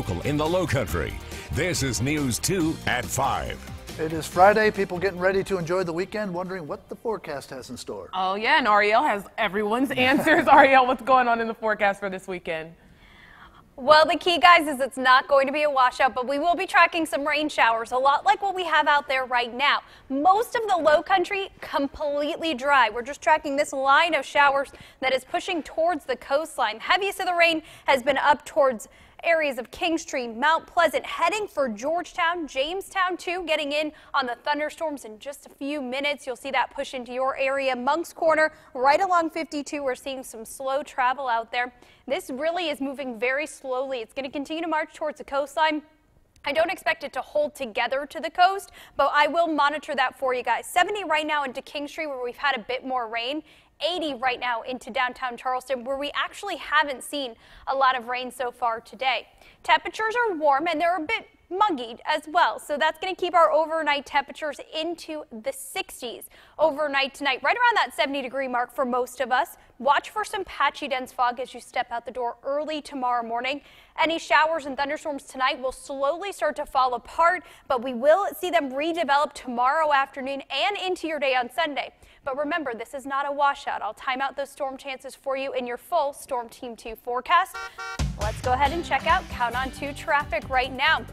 local in the low country. This is News 2 at 5. It is Friday. People getting ready to enjoy the weekend, wondering what the forecast has in store. Oh, yeah, and Arielle has everyone's answers. Arielle, what's going on in the forecast for this weekend? Well, the key, guys, is it's not going to be a washout, but we will be tracking some rain showers, a lot like what we have out there right now. Most of the low country completely dry. We're just tracking this line of showers that is pushing towards the coastline. Heaviest of the rain has been up towards areas of Kingstree, Mount Pleasant, heading for Georgetown, Jamestown too, getting in on the thunderstorms in just a few minutes. You'll see that push into your area. Moncks Corner, right along 52, we're seeing some slow travel out there. This really is moving very slowly. It's going to continue to march towards the coastline. I don't expect it to hold together to the coast, but I will monitor that for you guys. 70 right now into Kingstree where we've had a bit more rain. 80 right now into downtown Charleston where we actually haven't seen a lot of rain so far today. Temperatures are warm and they're a bit muggy as well. So that's going to keep our overnight temperatures into the 60s overnight tonight, right around that 70 degree mark for most of us. Watch for some patchy dense fog as you step out the door early tomorrow morning. Any showers and thunderstorms tonight will slowly start to fall apart, but we will see them redevelop tomorrow afternoon and into your day on Sunday. But remember, this is not a washout. I'll time out those storm chances for you in your full Storm Team 2 forecast. Let's go ahead and check out Count on 2 traffic right now.